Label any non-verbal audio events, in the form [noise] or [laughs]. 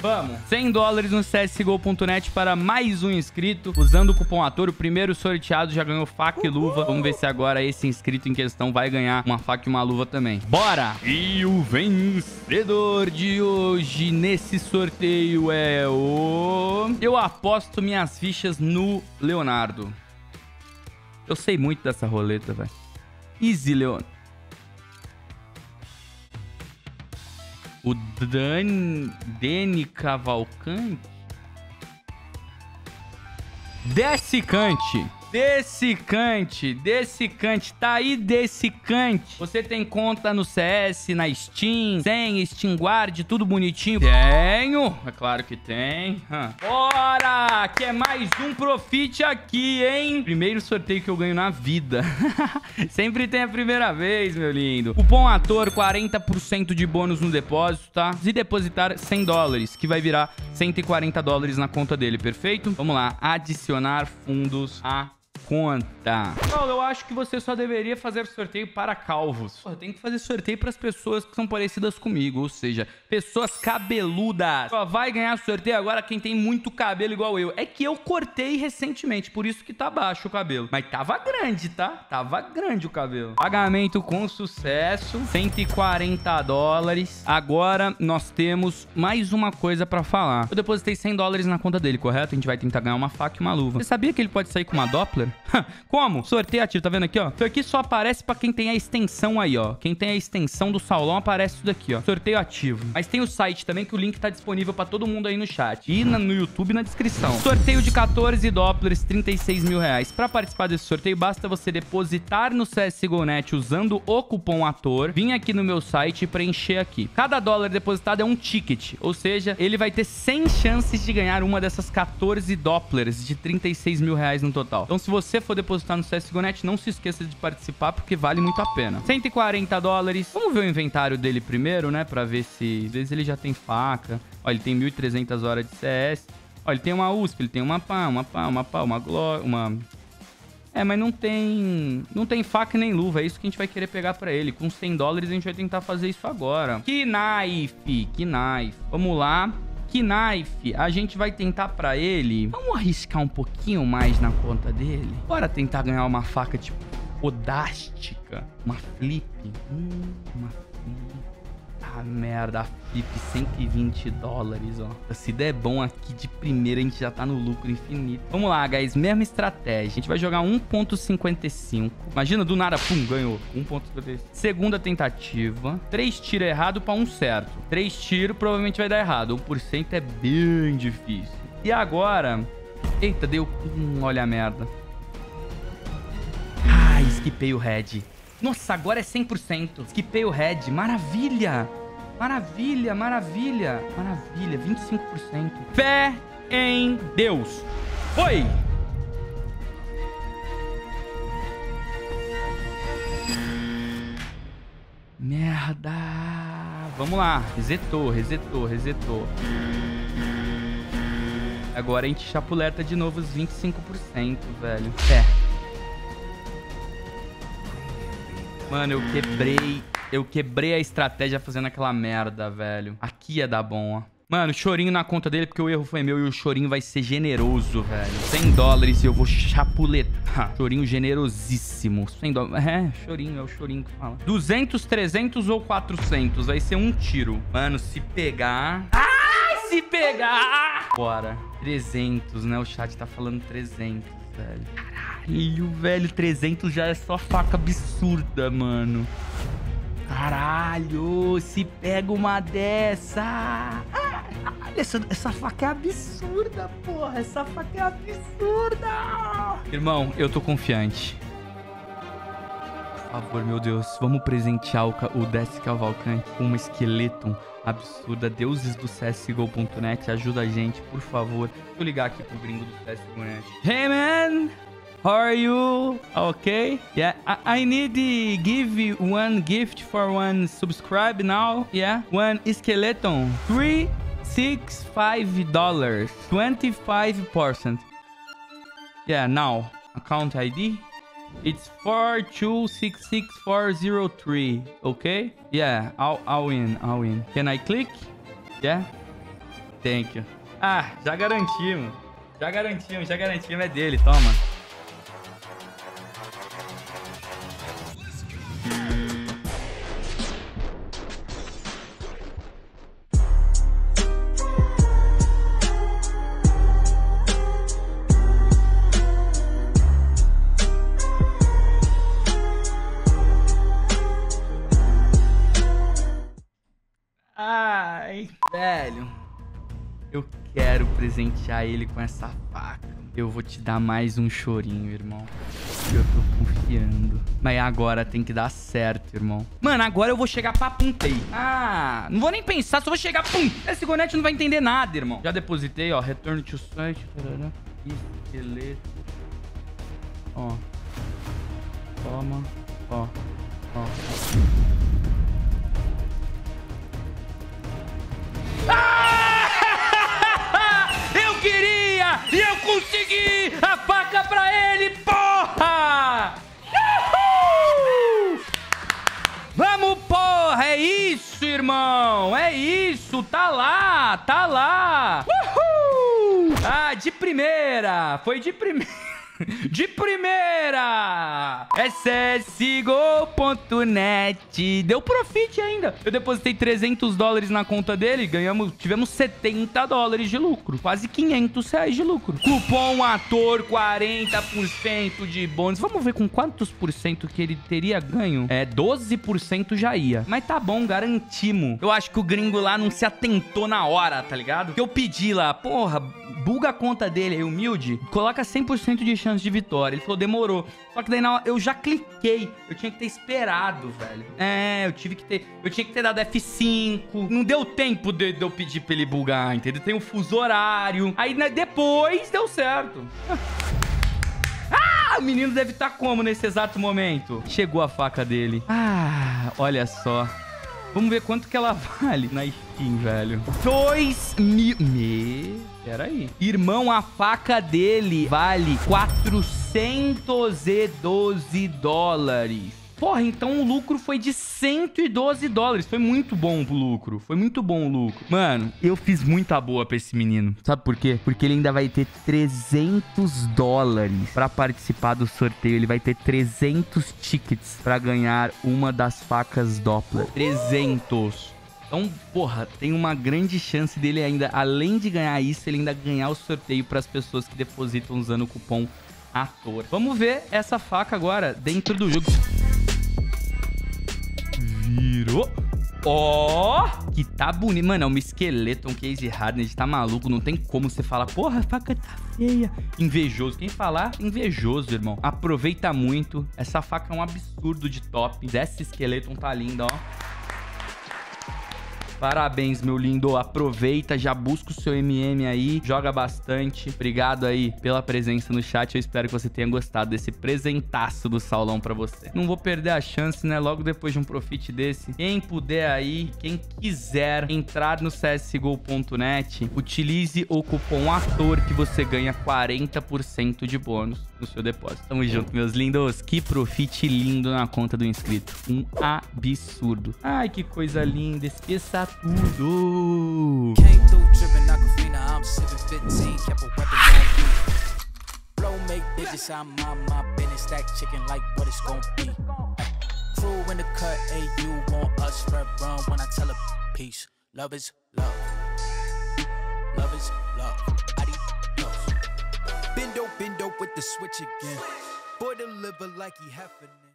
Vamos. 100 dólares no csgo.net para mais um inscrito. Usando o cupom ator, o primeiro sorteado já ganhou faca e luva. Vamos ver se agora esse inscrito em questão vai ganhar uma faca e uma luva também. Bora! E o vencedor de hoje nesse sorteio é o... Eu aposto minhas fichas no Leonardo. Eu sei muito dessa roleta, velho. Easy, Leonardo. O Dan... Dani Cavalcante? Dessicante. Dessicante, Dessicante, tá aí Dessicante. Você tem conta no CS, na Steam, tem Steam Guard, tudo bonitinho? Tenho, é claro que tem. Bora, que é mais um Profit aqui, hein? Primeiro sorteio que eu ganho na vida. [laughs] Sempre tem a primeira vez, meu lindo. Cupom ator, 40% de bônus no depósito, tá? Se depositar 100 dólares, que vai virar 140 dólares na conta dele, perfeito? Vamos lá, adicionar fundos a conta. Paulo, eu acho que você só deveria fazer sorteio para calvos. Pô, tem que fazer sorteio para as pessoas que são parecidas comigo, ou seja, pessoas cabeludas. Só vai ganhar sorteio agora quem tem muito cabelo igual eu. É que eu cortei recentemente, por isso que tá baixo o cabelo. Mas tava grande, tá? Tava grande o cabelo. Pagamento com sucesso, 140 dólares. Agora nós temos mais uma coisa para falar. Eu depositei 100 dólares na conta dele, correto? A gente vai tentar ganhar uma faca e uma luva. Você sabia que ele pode sair com uma Doppler? [laughs] Como? Sorteio ativo, tá vendo aqui, ó? Isso aqui só aparece pra quem tem a extensão aí, ó. Quem tem a extensão do Saulão aparece isso daqui, ó. Sorteio ativo. Mas tem o site também que o link tá disponível pra todo mundo aí no chat. E no YouTube na descrição. Sorteio de 14 Dopplers, 36 mil reais. Pra participar desse sorteio, basta você depositar no CSGO.net usando o cupom ATOR, vir aqui no meu site e preencher aqui. Cada dólar depositado é um ticket, ou seja, ele vai ter 100 chances de ganhar uma dessas 14 Dopplers de 36 mil reais no total. Então, se você for depositar no CSGO.net, não se esqueça de participar, porque vale muito a pena. 140 dólares. Vamos ver o inventário dele primeiro, né? Pra ver se... Às vezes ele já tem faca. Ó, ele tem 1.300 horas de CS. Ó, ele tem uma USP, ele tem uma pá, uma pá, uma pá, uma glória, uma... É, mas não tem não tem faca nem luva, é isso que a gente vai querer pegar pra ele. Com 100 dólares a gente vai tentar fazer isso agora. Que knife, que knife. Vamos lá. Knife, a gente vai tentar pra ele... Vamos arriscar um pouquinho mais na conta dele? Bora tentar ganhar uma faca, tipo, podástica. Uma flip. Hum, uma flip. Ah, merda, a flip 120 dólares, ó. Se der bom aqui de primeira, a gente já tá no lucro infinito. Vamos lá, guys, mesma estratégia. A gente vai jogar 1.55. Imagina, do nada, pum, ganhou. 1.55. Segunda tentativa. Três tiros errado pra um certo. Três tiros provavelmente vai dar errado. 1% é bem difícil. E agora... Eita, deu... Hum, olha a merda. Ah, esquipei o head. Nossa, agora é 100%. Esquipei o head. Maravilha! Maravilha, maravilha. Maravilha, 25%. Fé em Deus. Foi! Merda. Vamos lá. Resetou, resetou, resetou. Agora a gente chapuleta de novo os 25%, velho. Fé. Mano, eu quebrei... Eu quebrei a estratégia fazendo aquela merda, velho. Aqui ia dar bom, ó. Mano, chorinho na conta dele, porque o erro foi meu e o chorinho vai ser generoso, velho. 100 dólares e eu vou chapuletar. [laughs] Chorinho generosíssimo. 100 dólares. É, chorinho, é o chorinho que fala. 200, 300 ou 400? Vai ser um tiro. Mano, se pegar... Ah, se pegar! Bora. 300, né? O chat tá falando 300, velho. Caralho, velho. 300 já é só faca absurda, mano. Caralho, se pega uma dessa. essa, essa faca é absurda, porra. Essa faca é absurda. Irmão, eu tô confiante. Por favor, meu Deus, vamos presentear o, o Death Cavalcante com uma esqueleto absurda. Deuses do CSGO.net, ajuda a gente, por favor. Deixa eu ligar aqui pro gringo do CSGO.net. Hey, man! How are you? Okay. Yeah. I, I need to give one gift for one subscribe now. Yeah. One skeleton. Three six five dollars. Twenty five percent. Yeah. Now account ID. It's four two six six four zero three. Okay. Yeah. I'll I'll win. I'll win. Can I click? Yeah. Thank you. Ah, já garantimos. Já garantimos, já garantimos. É dele, toma. Ai, velho. Eu quero presentear ele com essa faca. Eu vou te dar mais um chorinho, irmão. Eu tô confiando. Mas agora tem que dar certo, irmão. Mano, agora eu vou chegar pra puntei. Ah, não vou nem pensar, só vou chegar, pum. Esse gonete não vai entender nada, irmão. Já depositei, ó. Retorno to site. Esqueleto. Ó. Toma. Ó. Ó. [laughs] Eu queria e eu consegui a faca pra ele, porra! Uhul! Vamos, porra! É isso, irmão! É isso! Tá lá! Tá lá! Uhul! Ah, de primeira! Foi de primeira! [laughs] De primeira! SSGO.net Deu profit ainda. Eu depositei 300 dólares na conta dele, ganhamos, tivemos 70 dólares de lucro. Quase 500 reais de lucro. Cupom ator, 40% de bônus. Vamos ver com quantos por cento que ele teria ganho. É, 12% já ia. Mas tá bom, garantimos. Eu acho que o gringo lá não se atentou na hora, tá ligado? Que eu pedi lá, porra, buga a conta dele aí, humilde, coloca 100% de chance de vitória. Ele falou, demorou. Só que daí na hora, eu já cliquei. Eu tinha que ter esperado, velho. É, eu tive que ter. Eu tinha que ter dado F5. Não deu tempo de, de eu pedir pra ele bugar, entendeu? Tem o fuso horário. Aí né, depois deu certo. [laughs] Ah, o menino deve estar como nesse exato momento? Chegou a faca dele. Ah, olha só. Vamos ver quanto que ela [laughs] vale na Steam, velho. Dois mil... Me... Pera aí. Irmão, a faca dele vale 412 dólares. Porra, então o lucro foi de 112 dólares. Foi muito bom o lucro. Foi muito bom o lucro. Mano, eu fiz muita boa pra esse menino. Sabe por quê? Porque ele ainda vai ter 300 dólares pra participar do sorteio. Ele vai ter 300 tickets pra ganhar uma das facas Doppler. 300. Então, porra, tem uma grande chance dele ainda, além de ganhar isso, ele ainda ganhar o sorteio para as pessoas que depositam usando o cupom ator. Vamos ver essa faca agora dentro do jogo. Virou. Ó, oh, que tá bonito. Mano, é um esqueleto, um case hardened, tá maluco. Não tem como você falar, porra, a faca tá feia. Invejoso. Quem falar, invejoso, irmão. Aproveita muito. Essa faca é um absurdo de top. Esse esqueleto tá lindo, ó. Parabéns, meu lindo. Aproveita, já busca o seu MM aí, joga bastante. Obrigado aí pela presença no chat. Eu espero que você tenha gostado desse presentaço do Saulão pra você. Não vou perder a chance, né? Logo depois de um profit desse. Quem puder aí, quem quiser entrar no csgo.net, utilize o cupom ATOR que você ganha 40% de bônus no seu depósito. Tamo junto, meus lindos. Que profit lindo na conta do inscrito. Um absurdo. Ai, que coisa linda. Esqueça tudo. Crew in the cut, you want us red run when I tell a peace. Love is love. Love is love. Bendo with the switch again. Boy, deliver like he happening.